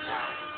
Sunshine.